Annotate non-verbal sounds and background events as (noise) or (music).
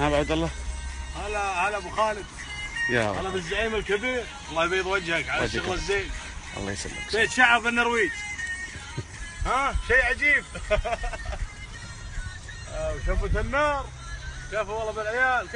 ها ابو عبد الله. هلا هلا أبو خالد. يا هلا بالزعيم الكبير. الله يبيض وجهك على الشغل الزين. الله يسلمك. بيت شعب النرويج. (laughs) ها شيء عجيب. (laughs) آه، النار. كفو والله بالعيال.